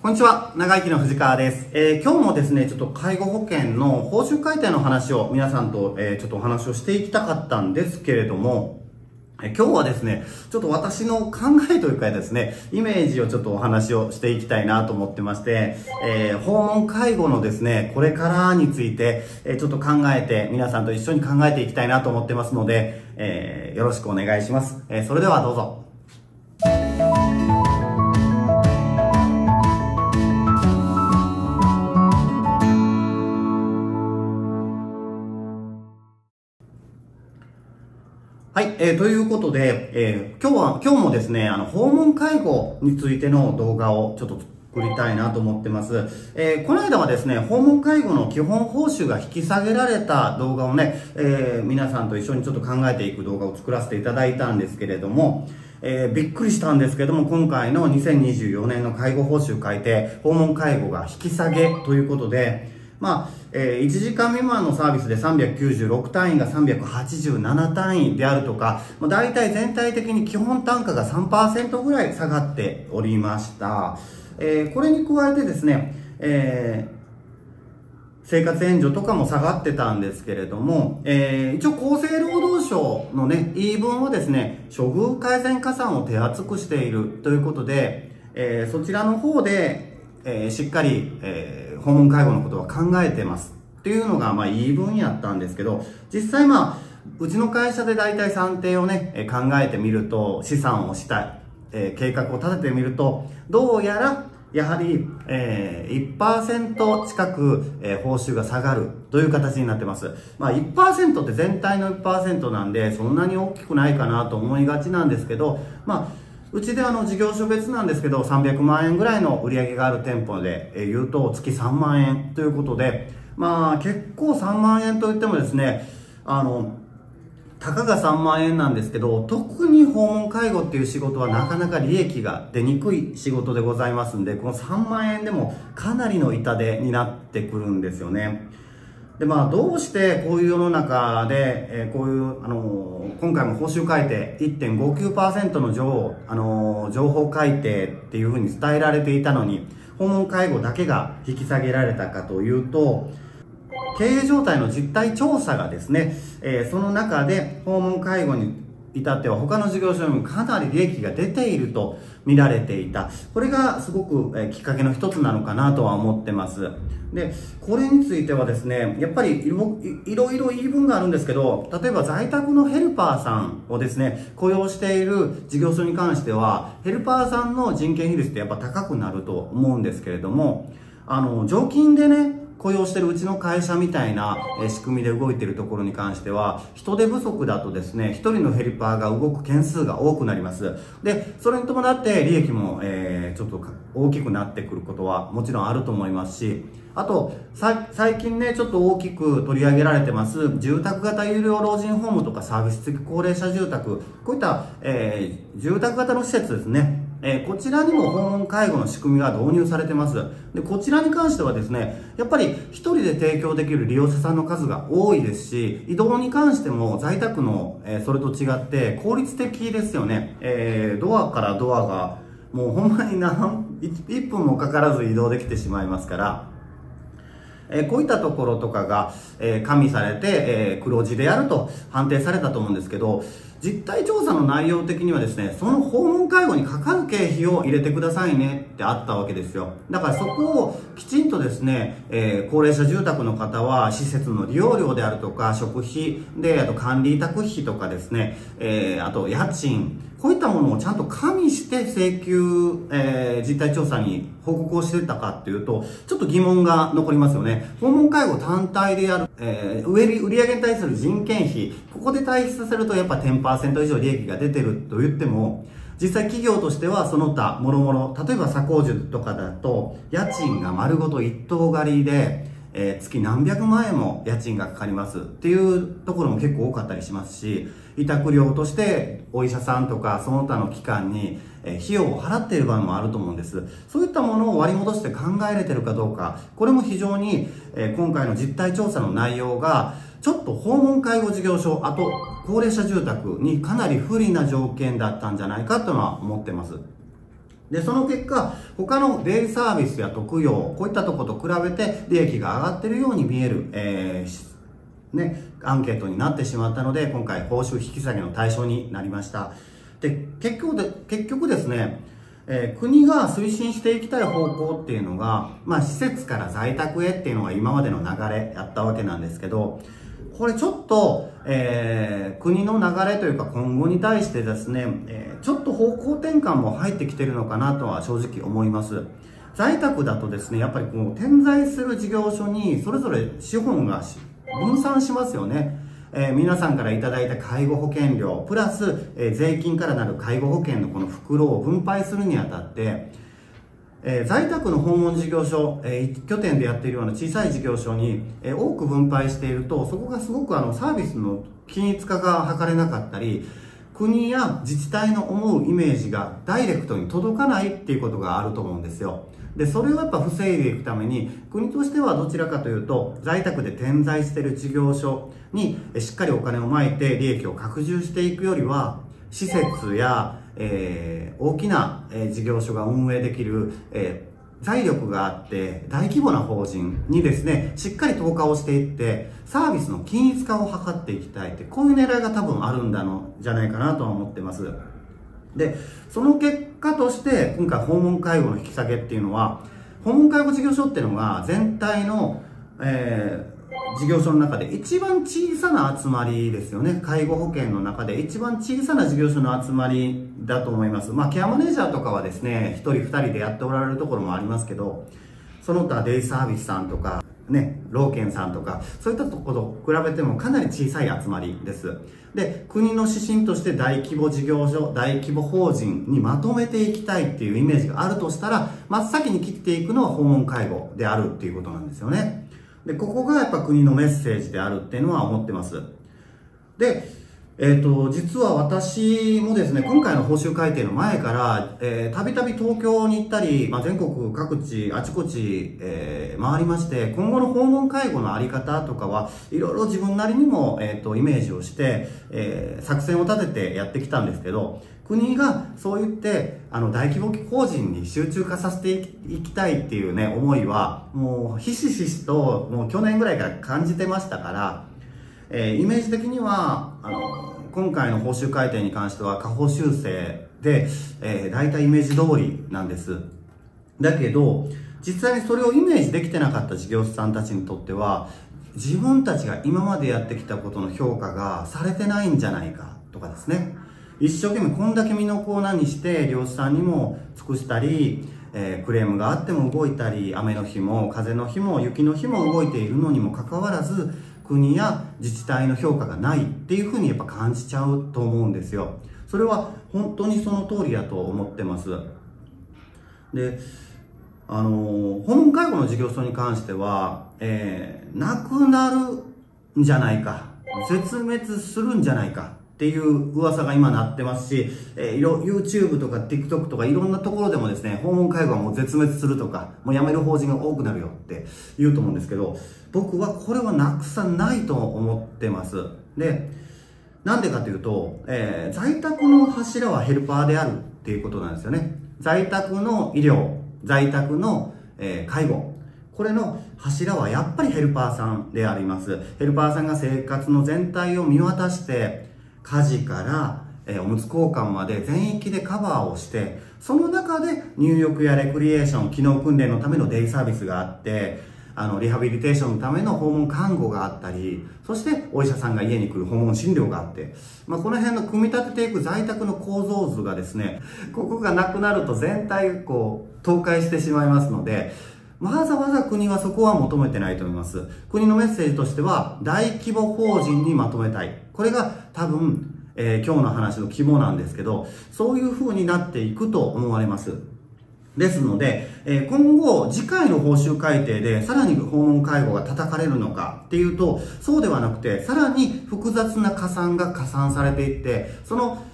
こんにちは、長生きの藤川です。えー今日もですね、ちょっと介護保険の報酬改定の話を皆さんと、えーちょっとお話をしていきたかったんですけれども、えー今日はですね、ちょっと私の考えというかですね、イメージをちょっとお話をしていきたいなと思ってまして、えー訪問介護のですね、これからについて、えーちょっと考えて、皆さんと一緒に考えていきたいなと思ってますので、えーよろしくお願いします。えーそれではどうぞ。えーということで、えー今日は、今日もですね、あの、訪問介護についての動画をちょっと作りたいなと思ってます。えーこの間はですね、訪問介護の基本報酬が引き下げられた動画をね、え皆さんと一緒にちょっと考えていく動画を作らせていただいたんですけれども、えびっくりしたんですけども、今回の2024年の介護報酬改定、訪問介護が引き下げということで、まあ、えー1時間未満のサービスで396単位が387単位であるとか、まあ、大体全体的に基本単価が3%ぐらい下がっておりました。えーこれに加えてですね、えー生活援助とかも下がってたんですけれども、えー一応厚生労働省のね、言い分はですね、処遇改善加算を手厚くしているということで、えーそちらの方で、えーしっかり、えー訪問介護のことは考えてますっていうのが、まあ、言い分やったんですけど、実際まあ、うちの会社で大体算定をね、考えてみると、資産をしたい、えー計画を立ててみると、どうやら、やはり、えー、1%近く、えー報酬が下がるという形になってます。まあ1%って全体の1%なんで、そんなに大きくないかなと思いがちなんですけど、まあ、うちであの事業所別なんですけど、300万円ぐらいの売り上げがある店舗で、え言うと月3万円ということで、まあ結構3万円といってもですね、あの、たかが3万円なんですけど、特に訪問介護っていう仕事はなかなか利益が出にくい仕事でございますんで、この3万円でもかなりの痛手になってくるんですよね。で、まあ、どうしてこういう世の中で、えーこういう、あのー今回も報酬改定1.59%の情,、あのー情報改定っていうふうに伝えられていたのに、訪問介護だけが引き下げられたかというと、経営状態の実態調査がですね、えその中で訪問介護に至っては他の事業所よりもかなり利益が出ていると見られていた。これがすごく、えきっかけの一つなのかなとは思ってます。で、これについてはですね、やっぱりいろいいろいろ言い分があるんですけど、例えば在宅のヘルパーさんをですね、雇用している事業所に関しては、ヘルパーさんの人件費率ってやっぱ高くなると思うんですけれども、あの、常勤でね、雇用してるうちの会社みたいな仕組みで動いてるところに関しては、人手不足だとですね、一人のヘルパーが動く件数が多くなります。で、それに伴って利益も、えーちょっと大きくなってくることはもちろんあると思いますし、あと、最近ね、ちょっと大きく取り上げられてます、住宅型有料老人ホームとかサービス付き高齢者住宅、こういった、えー住宅型の施設ですね、えーこちらにも訪問介護の仕組みが導入されてます。で、こちらに関してはですね、やっぱり一人で提供できる利用者さんの数が多いですし、移動に関しても在宅の、えーそれと違って効率的ですよね。えードアからドアがもうほんまに何、1分もかからず移動できてしまいますから、えこういったところとかが、えー加味されて、えー黒字であると判定されたと思うんですけど、実態調査の内容的にはですね、その訪問介護にかかる経費を入れてくださいねってあったわけですよ。だからそこをきちんとですね、えー高齢者住宅の方は施設の利用料であるとか、食費で、あと管理委託費とかですね、えーあと家賃、こういったものをちゃんと加味して請求、えー実態調査に報告をしてたかっていうと、ちょっと疑問が残りますよね。訪問介護単体でやる、えー、売り売上に対する人件費、ここで対比させるとやっぱ10%以上利益が出てると言っても、実際企業としてはその他、もろもろ、例えば左工樹とかだと、家賃が丸ごと一棟借りで、えー月何百万円も家賃がかかりますっていうところも結構多かったりしますし、委託料としてお医者さんとかその他の機関にえ費用を払っている場合もあると思うんです。そういったものを割り戻して考えれてるかどうか、これも非常に、え今回の実態調査の内容が、ちょっと訪問介護事業所、あと高齢者住宅にかなり不利な条件だったんじゃないかというのは思ってます。で、その結果、他のデイサービスや特養、こういったとこと比べて利益が上がってるように見える、えー、ね、アンケートになってしまったので、今回報酬引き下げの対象になりました。で、結局で、結局ですね、えー、国が推進していきたい方向っていうのが、まあ、施設から在宅へっていうのが今までの流れやったわけなんですけど、これちょっと、えー、国の流れというか今後に対してですね、えー、ちょっと方向転換も入ってきてるのかなとは正直思います。在宅だとですね、やっぱりこう点在する事業所にそれぞれ資本が分散しますよね。えー、皆さんからいただいた介護保険料、プラス、えー、税金からなる介護保険のこの袋を分配するにあたって、えー、在宅の訪問事業所、えー、拠点でやっているような小さい事業所に、えー、多く分配していると、そこがすごくあのサービスの均一化が図れなかったり、国や自治体の思うイメージがダイレクトに届かないっていうことがあると思うんですよ。で、それをやっぱ防いでいくために、国としてはどちらかというと、在宅で点在している事業所にしっかりお金をまいて利益を拡充していくよりは、施設や、えー、大きな、え、事業所が運営できる、えー、財力があって大規模な法人にですね、しっかり投下をしていって、サービスの均一化を図っていきたいって、こういう狙いが多分あるんだの、じゃないかなとは思ってます。で、その結果として、今回訪問介護の引き下げっていうのは、訪問介護事業所っていうのが全体の、えー、事業所の中で一番小さな集まりですよね。介護保険の中で一番小さな事業所の集まりだと思います。まあ、ケアマネージャーとかはですね、1人2人でやっておられるところもありますけど、その他デイサービスさんとか、ね、老健さんとか、そういったところと比べてもかなり小さい集まりです。で、国の指針として大規模事業所、大規模法人にまとめていきたいっていうイメージがあるとしたら、真っ先に切っていくのは訪問介護であるっていうことなんですよね。で、ここがやっぱ国のメッセージであるっていうのは思ってます。で、えっ、ー、と、実は私もですね、今回の報酬改定の前から、えー、たびたび東京に行ったり、まあ、全国各地、あちこち、えー、回りまして、今後の訪問介護のあり方とかは、いろいろ自分なりにも、えっ、ー、と、イメージをして、えー、作戦を立ててやってきたんですけど、国がそう言って、あの、大規模法人に集中化させていきたいっていうね、思いは、もう、ひしひしと、もう去年ぐらいから感じてましたから、えー、イメージ的には、あの、今回の報酬改定に関しては下方修正で、えー、大体イメージ通りなんです。だけど、実際にそれをイメージできてなかった事業者さんたちにとっては、自分たちが今までやってきたことの評価がされてないんじゃないかとかですね。一生懸命こんだけ身のコーナーにして漁師さんにも尽くしたり、えー、クレームがあっても動いたり、雨の日も風の日も雪の日も動いているのにもかかわらず、国や自治体の評価がないっていうふうにやっぱ感じちゃうと思うんですよ。それは本当にその通りだと思ってます。で、あの、訪問介護の事業所に関しては、えー、なくなるんじゃないか、絶滅するんじゃないかっていう噂が今なってますし、えー、YouTube とか TikTok とかいろんなところでもですね、訪問介護はもう絶滅するとか、もう辞める法人が多くなるよって言うと思うんですけど、僕はこれはなくさないと思ってます。で、なんでかというと、えー、在宅の柱はヘルパーであるっていうことなんですよね。在宅の医療、在宅の、えー、介護、これの柱はやっぱりヘルパーさんであります。ヘルパーさんが生活の全体を見渡して、家事から、えー、おむつ交換まで全域でカバーをして、その中で入浴やレクリエーション、機能訓練のためのデイサービスがあって、あの、リハビリテーションのための訪問看護があったり、そしてお医者さんが家に来る訪問診療があって、まあ、この辺の組み立てていく在宅の構造図がですね、ここがなくなると全体こう、倒壊してしまいますので、わざわざ国はそこは求めてないと思います。国のメッセージとしては、大規模法人にまとめたい。これが多分、えー、今日の話の肝なんですけど、そういう風になっていくと思われます。ですので、えー、今後、次回の報酬改定で、さらに訪問介護が叩かれるのかっていうと、そうではなくて、さらに複雑な加算が加算されていって、その、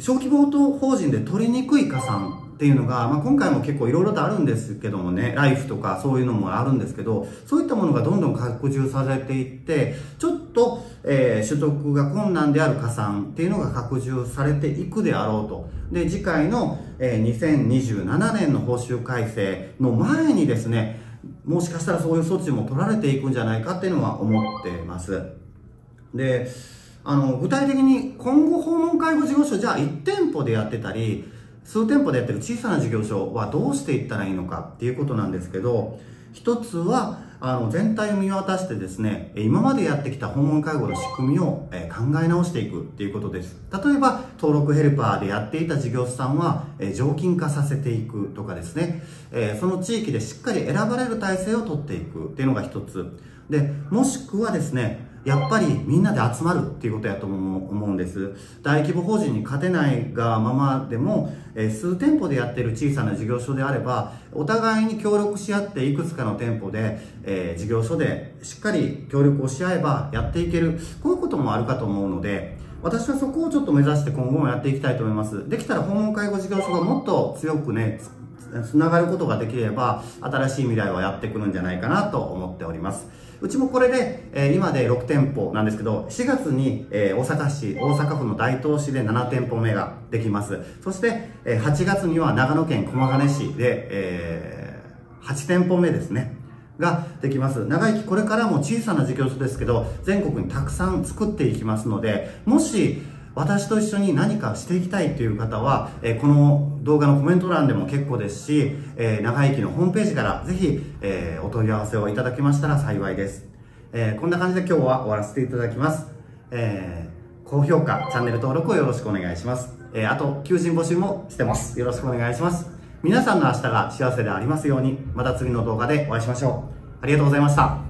小規模法人で取りにくい加算っていうのが、まあ、今回も結構いろいろとあるんですけどもね、ライフとかそういうのもあるんですけど、そういったものがどんどん拡充されていって、ちょっと、えー、取得が困難である加算っていうのが拡充されていくであろうと。で、次回の、えー、2027年の報酬改正の前にですね、もしかしたらそういう措置も取られていくんじゃないかっていうのは思ってます。で、あの、具体的に今後訪問介護事業所じゃあ1店舗でやってたり、数店舗でやってる小さな事業所はどうしていったらいいのかっていうことなんですけど、一つは、あの、全体を見渡してですね、今までやってきた訪問介護の仕組みを、考え直していくっていうことです。例えば、登録ヘルパーでやっていた事業者さんは、え常勤化させていくとかですね、その地域でしっかり選ばれる体制を取っていくっていうのが一つ。で、もしくはですね、やっぱりみんなで集まるっていうことやと思うんです。大規模法人に勝てないがままでも、え、数店舗でやってる小さな事業所であれば、お互いに協力し合っていくつかの店舗で、え、事業所でしっかり協力をし合えばやっていける。こういうこともあるかと思うので、私はそこをちょっと目指して今後もやっていきたいと思います。できたら訪問介護事業所がもっと強くね、つながることができれば、新しい未来はやってくるんじゃないかなと思っております。うちもこれで、えー、今で6店舗なんですけど、4月に、えー、大阪市、大阪府の大東市で7店舗目ができます。そして、えー、8月には長野県駒ヶ根市で、えー、8店舗目ですね。ができます。長生きこれからも小さな事業所ですけど、全国にたくさん作っていきますので、もし、私と一緒に何かしていきたいという方は、えー、この動画のコメント欄でも結構ですし、えー、長生きのホームページからぜひ、えー、お問い合わせをいただけましたら幸いです。えー、こんな感じで今日は終わらせていただきます。えー、高評価、チャンネル登録をよろしくお願いします。えー、あと、求人募集もしてます。よろしくお願いします。皆さんの明日が幸せでありますように、また次の動画でお会いしましょう。ありがとうございました。